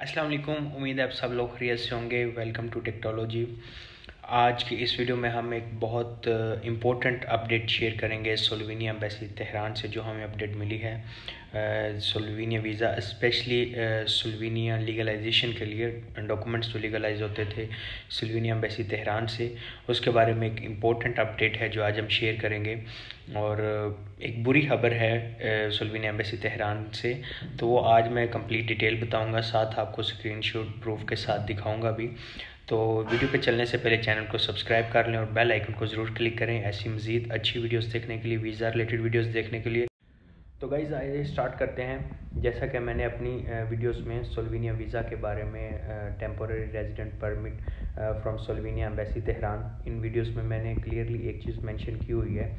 अस्सलाम उम्मीद है आप सब लोग खरीत से होंगे। वेलकम टू टेक्नोलॉजी आज की इस वीडियो में हम एक बहुत इम्पोर्टेंट अपडेट शेयर करेंगे सोलवीनिया एम्बेसी तेहरान से जो हमें अपडेट मिली है। Slovenia visa specially Slovenia legalisation के लिए डॉक्यूमेंट्स जो लीगलाइज होते थे सोलवीनिया एम्बेसी तेहरान से। उसके बारे में एक इम्पोर्टेंट अपडेट है जो आज हम शेयर करेंगे। और एक बुरी खबर है सोलवीनिया एम्बेसी तेहरान से। तो वो आज मैं कंप्लीट डिटेल बताऊँगा, साथ आपको स्क्रीनशॉट प्रूफ के साथ दिखाऊँगा भी। तो वीडियो पे चलने से पहले चैनल को सब्सक्राइब कर लें और बेल आइकन को ज़रूर क्लिक करें ऐसी मज़ीद अच्छी वीडियोस देखने के लिए, वीज़ा रिलेटेड वीडियोस देखने के लिए। तो गाइज़ आइए स्टार्ट करते हैं। जैसा कि मैंने अपनी वीडियोस में सोलवीनिया वीज़ा के बारे में temporary resident permit from Slovenia embassy Tehran in videos में मैंने क्लियरली एक चीज़ मेंशन की हुई है।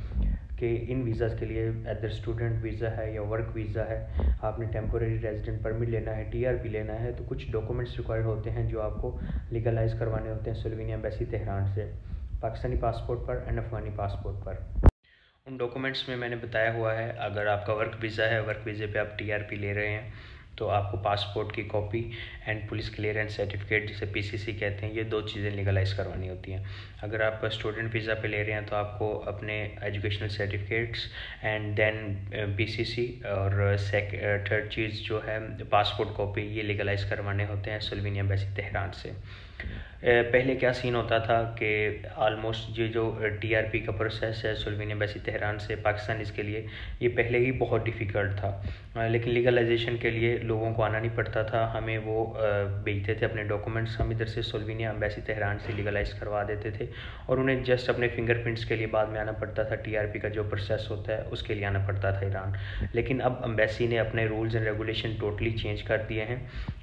कि इन वीज़ाज़ के लिए एदर स्टूडेंट वीज़ा है या वर्क वीज़ा है, आपने टेम्पोरेरी रेजिडेंट परमिट लेना है टीआरपी लेना है तो कुछ डॉक्यूमेंट्स रिक्वायर्ड होते हैं जो आपको लीगलाइज करवाने होते हैं सोलवीनिया एम्बेसी तेहरान से पाकिस्तानी पासपोर्ट पर एंड अफगानी पासपोर्ट पर। उन डॉक्यूमेंट्स में मैंने बताया हुआ है, अगर आपका वर्क वीज़ा है वर्क वीज़े पे आप टीआरपी ले रहे हैं तो आपको पासपोर्ट की copy and police clearance certificate जिसे पीसीसी कहते हैं, ये दो चीज़ें लीगलाइज करवानी होती हैं। अगर आप स्टूडेंट वीज़ा पे ले रहे हैं तो आपको अपने educational certificates and then PCC और थर्ड चीज़ जो है पासपोर्ट कॉपी ये लीगलाइज करवाने होते हैं सुलविनिया बैसी तेहरान से। पहले क्या सीन होता था कि आलमोस्ट ये जो टीआरपी का प्रोसेस है सुलविन एम्बेसी तेहरान से पाकिस्तान इसके लिए, ये पहले ही बहुत डिफ़िकल्ट था। लेकिन लीगलाइजेशन के लिए लोगों को आना नहीं पड़ता था। हमें वो भेजते थे अपने डॉक्यूमेंट्स हम इधर से सोलविनिया अम्बेसी तेहरान से लीगलाइज करवा देते थे और उन्हें जस्ट अपने फिंगरप्रिंट्स के लिए बाद में आना पड़ता था। टीआरपी का जो प्रोसेस होता है, उसके लिए आना पड़ता था ईरान। लेकिन अब अम्बेसी ने अपने rules and regulation totally change कर दिए हैं।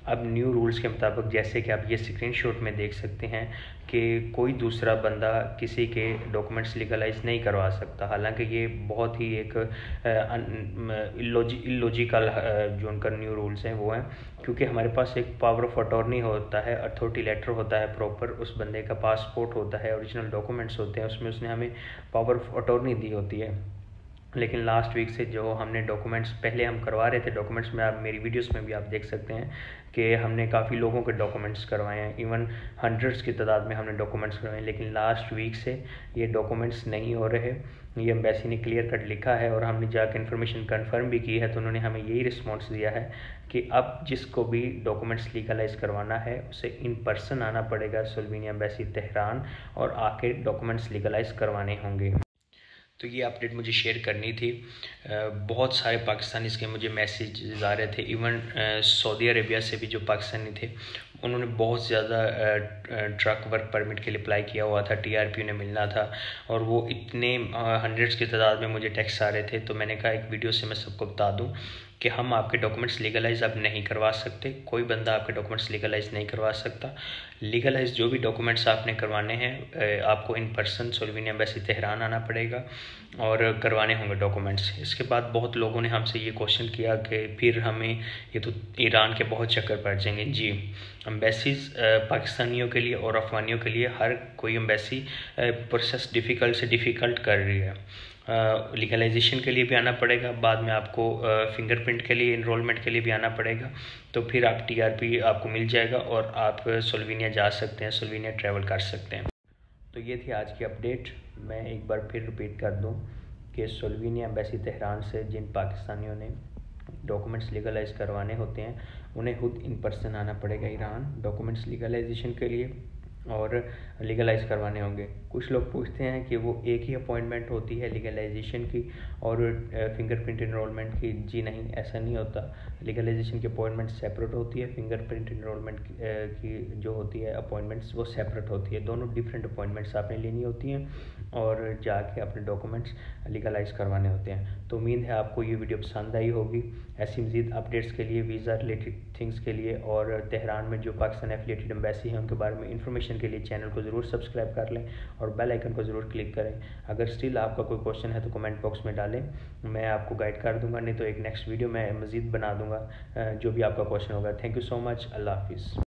अब न्यू रूल्स के मुताबिक जैसे कि आप ये स्क्रीन में देख सकते हैं कि कोई दूसरा बंदा किसी के डॉक्यूमेंट्स लीगलाइज नहीं करवा सकता। हालाँकि ये बहुत ही एक इलॉजिकल जो उनका न्यू रूल्स हैं, वो हैं। क्योंकि हमारे पास एक पावर ऑफ़ अटॉर्नी होता है अथॉरिटी लेटर होता है प्रॉपर उस बंदे का पासपोर्ट होता है ओरिजिनल डॉक्यूमेंट्स होते हैं, उसमें उसने हमें पावर ऑफ़ अटॉर्नी दी होती है। लेकिन लास्ट वीक से जो हमने डॉक्यूमेंट्स पहले हम करवा रहे थे डॉक्यूमेंट्स में, आप मेरी वीडियोस में भी आप देख सकते हैं कि हमने काफ़ी लोगों के डॉक्यूमेंट्स करवाए हैं। इवन हंड्रेड्स की तादाद में हमने डॉक्यूमेंट्स करवाए लेकिन लास्ट वीक से ये डॉक्यूमेंट्स नहीं हो रहे। ये एम्बेसी ने क्लियर कट लिखा है और हमने जाकर इन्फॉर्मेशन कन्फर्म भी की है तो उन्होंने हमें यही रिस्पॉन्स दिया है कि अब जिसको भी डॉक्यूमेंट्स लीगलाइज करवाना है, उसे इन पर्सन आना पड़ेगा सोलवीनिया एम्बेसी तेहरान, और आके डॉक्यूमेंट्स लीगलाइज करवाने होंगे। तो ये अपडेट मुझे शेयर करनी थी। बहुत सारे पाकिस्तानी इसके मुझे मैसेज आ रहे थे। इवन सऊदी अरेबिया से भी जो पाकिस्तानी थे, उन्होंने बहुत ज़्यादा ट्रक वर्क परमिट के लिए अप्लाई किया हुआ था। टीआरपी उन्हें मिलना था। और वो इतने हंड्रेड्स की तादाद में मुझे टैक्स आ रहे थे। तो मैंने कहा, एक वीडियो से मैं सबको बता दूँ। कि हम आपके डॉक्यूमेंट्स लीगलाइज अब नहीं करवा सकते। कोई बंदा आपके डॉक्यूमेंट्स लीगलाइज नहीं करवा सकता। लीगलाइज जो भी डॉक्यूमेंट्स आपने करवाने हैं आपको in person Slovene embassy Tehran आना पड़ेगा और करवाने होंगे डॉक्यूमेंट्स इसके बाद बहुत लोगों ने हमसे ये क्वेश्चन किया कि फिर हमें ये तो ईरान के बहुत चक्कर पड़ जाएँगे। जी अम्बेसीज पाकिस्तानियों के लिए और अफगानियों के लिए हर कोई अम्बेसी प्रोसेस डिफ़िकल्ट से डिफ़िकल्ट कर रही है। लीगलाइजेशन के लिए भी आना पड़ेगा, बाद में आपको फिंगरप्रिंट के लिए इनरोलमेंट के लिए भी आना पड़ेगा तो फिर आप टीआरपी आपको मिल जाएगा और आप सोलवीनिया जा सकते हैं सोलवीनिया ट्रैवल कर सकते हैं। तो ये थी आज की अपडेट मैं एक बार फिर रिपीट कर दूँ कि सोलवीनिया एम्बेसी तेहरान से जिन पाकिस्तानियों ने डॉक्यूमेंट्स लीगलाइज करवाने होते हैं, उन्हें खुद इन पर्सन आना पड़ेगा ईरान डॉक्यूमेंट्स लीगलाइजेशन के लिए। और लीगलाइज करवाने होंगे। कुछ लोग पूछते हैं कि वो एक ही अपॉइंटमेंट होती है लीगलाइजेशन की और फिंगरप्रिंट इनरोलमेंट की। जी नहीं, ऐसा नहीं होता। लीगलाइजेशन की अपॉइंटमेंट सेपरेट होती है फिंगरप्रिंट इनरोलमेंट की जो होती है अपॉइंटमेंट्स वो सेपरेट होती है। दोनों डिफरेंट अपॉइंटमेंट्स आपने लेनी होती हैं और जाके अपने डॉक्यूमेंट्स लीगलाइज करवाने होते हैं। तो उम्मीद है आपको ये वीडियो पसंद आई होगी। ऐसी मज़ीद अपडेट्स के लिए वीज़ा रिलेटेड थिंग्स के लिए और तेहरान में जो पाकिस्तान एफिलेटेड एम्बेसी है, उनके बारे में इन्फॉर्मेशन के लिए चैनल को ज़रूर सब्सक्राइब कर लें और बेल आइकन को ज़रूर क्लिक करें। अगर स्टिल आपका कोई क्वेश्चन है तो कमेंट बॉक्स में डालें। मैं आपको गाइड कर दूँगा, नहीं तो एक नेक्स्ट वीडियो मैं मज़ीद बना दूँगा जो भी आपका क्वेश्चन होगा। थैंक यू सो मच अल्लाह हाफिज़।